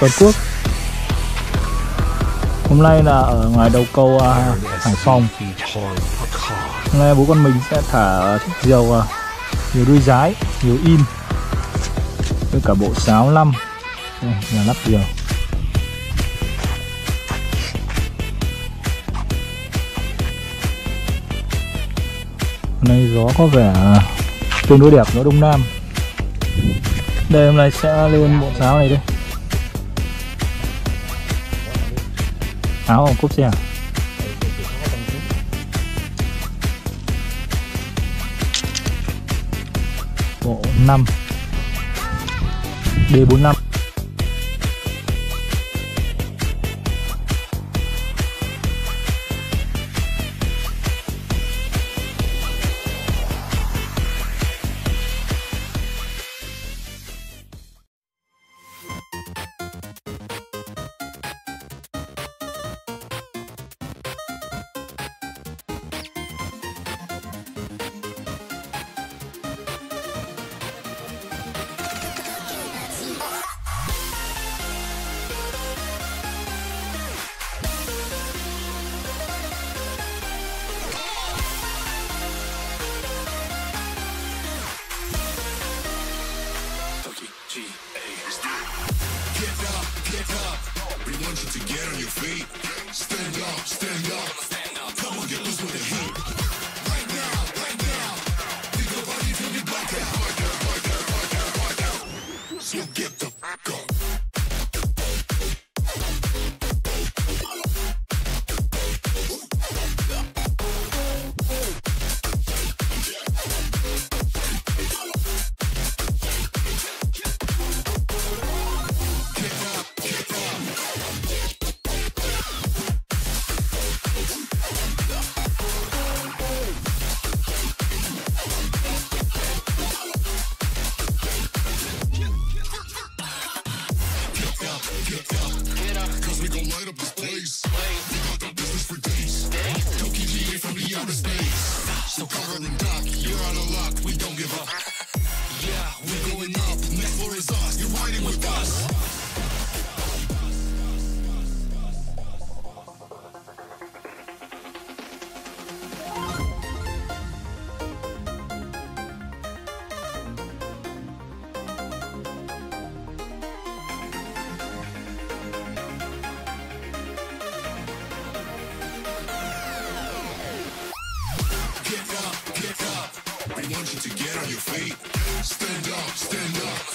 toàn quốc. Hôm nay là ở ngoài đầu cầu à, Hải Phòng. Hôm nay bố con mình sẽ thả nhiều diều à, nhiều đuôi rái, nhiều in với cả bộ sáo năm là lắp diều Hôm nay gió có vẻ tương đối đẹp, gió đông nam. Đây hôm nay sẽ lên bộ sáo này đây. Áo không cốp xe à? bộ 5 D45 get up, get up. Cause we gon' light up this place. We got the business for days. Tokyo G from the outer space. So cover and dock, you're out of luck, we don't give up. your feet. Stand up, stand up.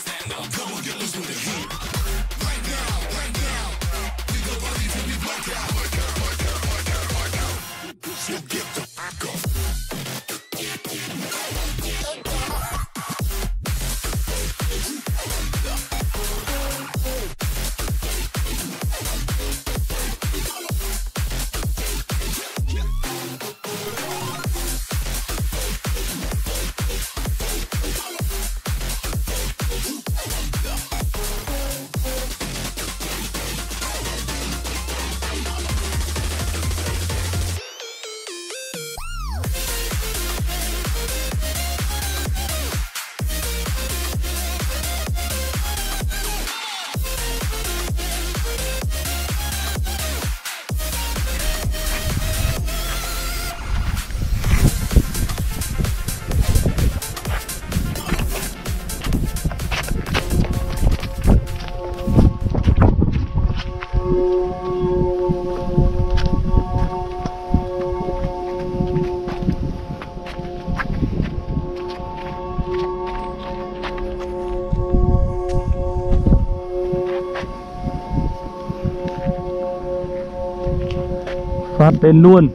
Phát lên luôn.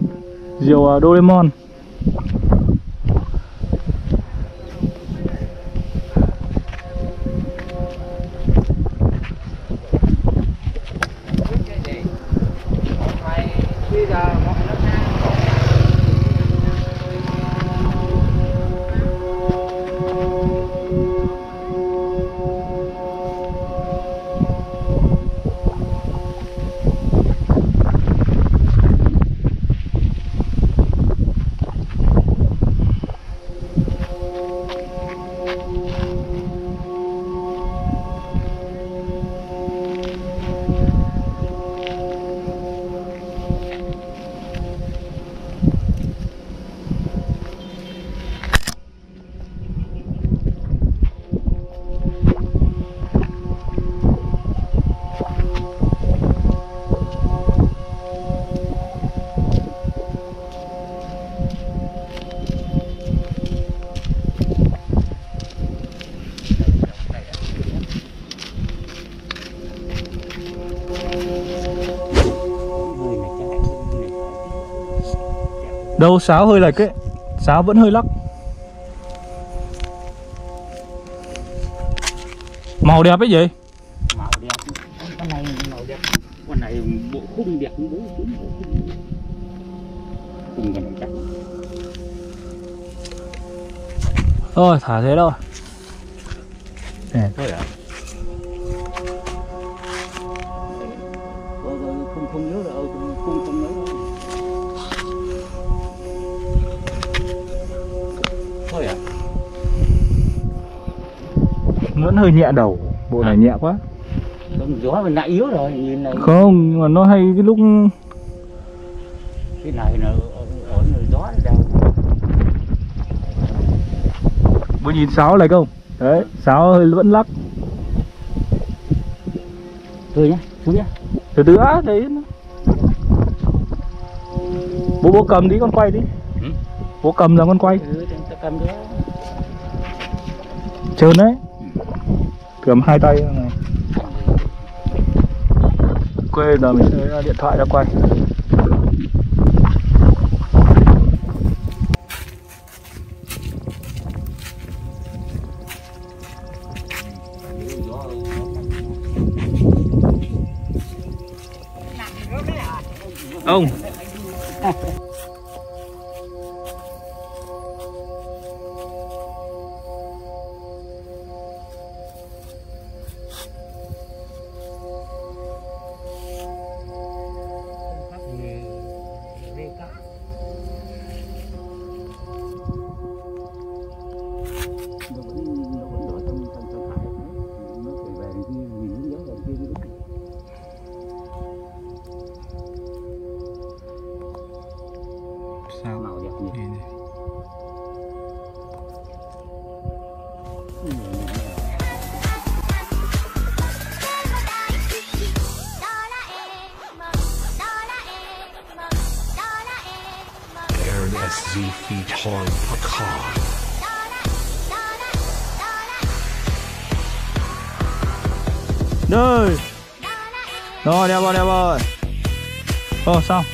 Diều à, Doraemon. Đâu sáo hơi lệch ấy. Sáo vẫn hơi lắc. Màu đẹp ấy gì màu đẹp. Con này màu đẹp. Con này bộ khung đẹp bố cũng bộ khung khung này chắc thôi thả thế đâu Nè, thôi à vẫn hơi nhẹ đầu. Bộ này À. nhẹ quá. Gió mình lại yếu rồi nhìn này không nhưng mà nó hay cái lúc cái này là ổn rồi gió đều bố nhìn sáo này không? Đấy sáo hơi vẫn lắc. Thôi nhá xuống nhá. Từ từ á đấy bố bố cầm đi con quay đi. Ừ. bố cầm là con quay. Ừ, cầm trơn đấy cầm hai tay này. Quê giờ mình sẽ à, điện thoại ra quay. Ông SZ feat Harm Pecan. Đây Rồi đẹp rồi đẹp rồi Ờ xong